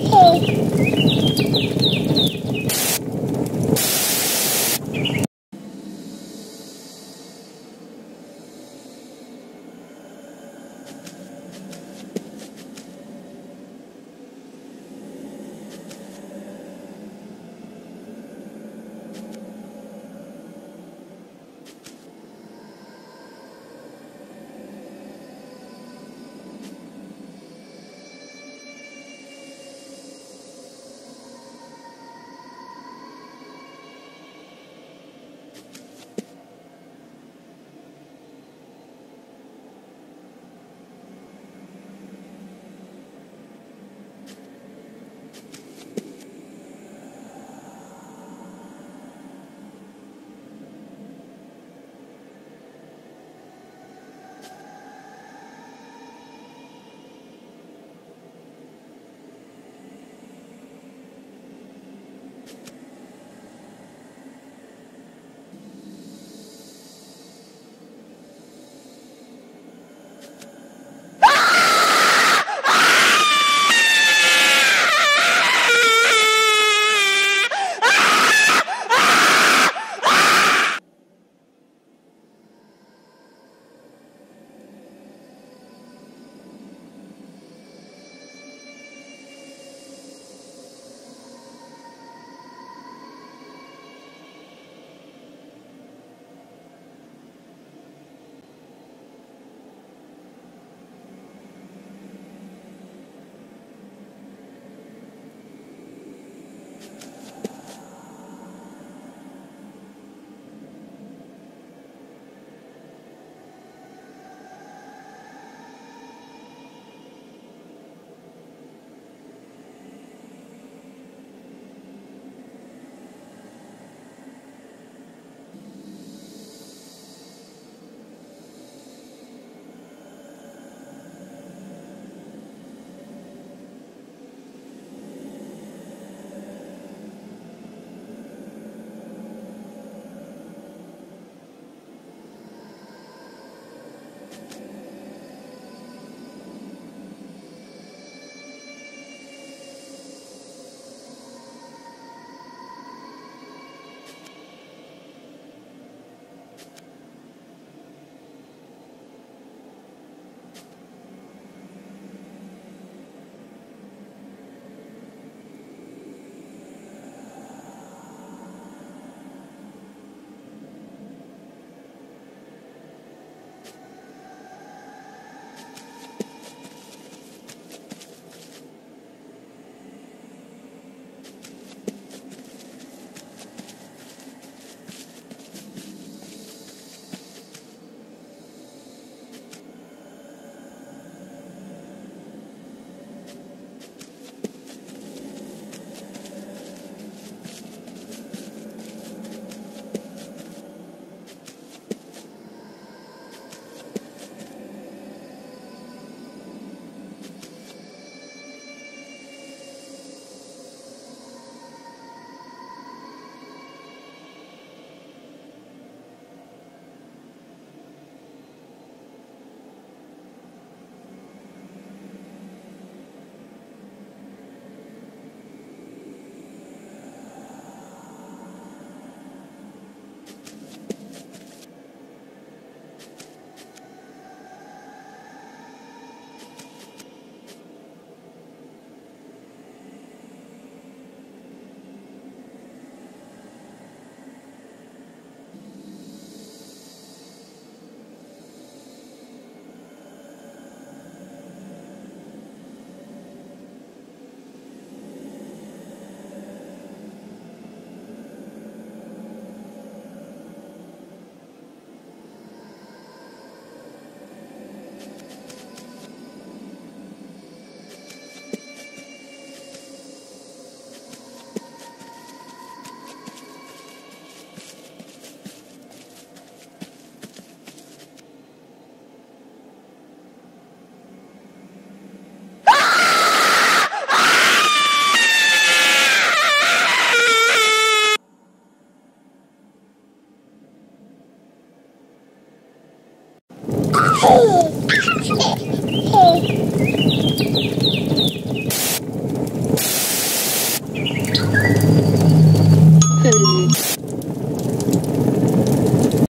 Hey.